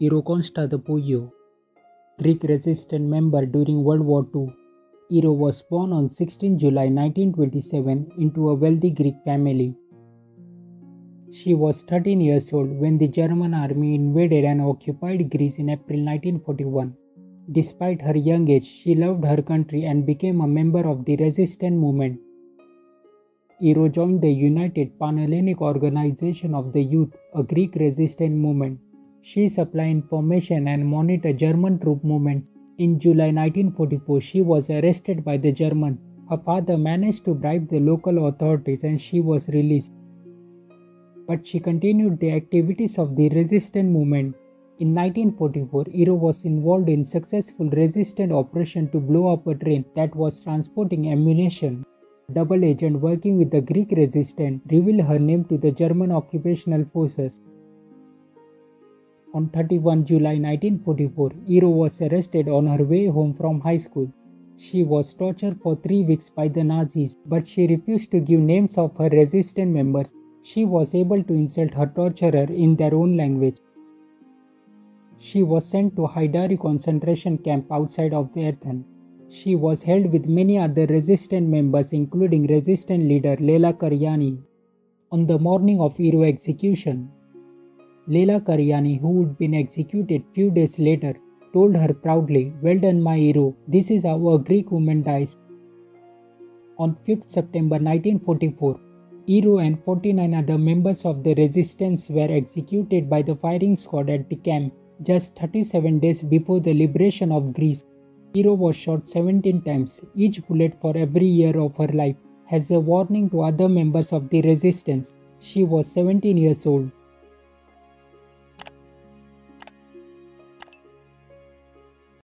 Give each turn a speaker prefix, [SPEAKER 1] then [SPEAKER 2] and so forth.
[SPEAKER 1] Iro Konstantopoulou, Greek resistance member during World War II. Iro was born on 16 July 1927 into a wealthy Greek family. She was 13 years old when the German army invaded and occupied Greece in April 1941. Despite her young age, she loved her country and became a member of the resistance movement. Iro joined the United Panhellenic Organization of the Youth, a Greek resistance movement. She supplied information and monitored German troop movements. In July 1944, she was arrested by the Germans. Her father managed to bribe the local authorities and she was released. But she continued the activities of the resistance movement. In 1944, Iro was involved in successful resistance operation to blow up a train that was transporting ammunition double agent working with the Greek resistance, revealed her name to the German occupational forces. On 31 July 1944, Iro was arrested on her way home from high school. She was tortured for three weeks by the Nazis, but she refused to give names of her resistance members. She was able to insult her torturer in their own language. She was sent to Haidari concentration camp outside of the. She was held with many other resistance members including resistance leader Lela Karagianni. On the morning of Iro execution, Lela Karagianni, who would been executed few days later, told her proudly, Well done my hero, this is how a Greek woman dies. On 5th September 1944, Iro and 49 other members of the resistance were executed by the firing squad at the camp just 37 days before the liberation of Greece. Iro was shot 17 times, each bullet for every year of her life, as a warning to other members of the resistance. She was 17 years old.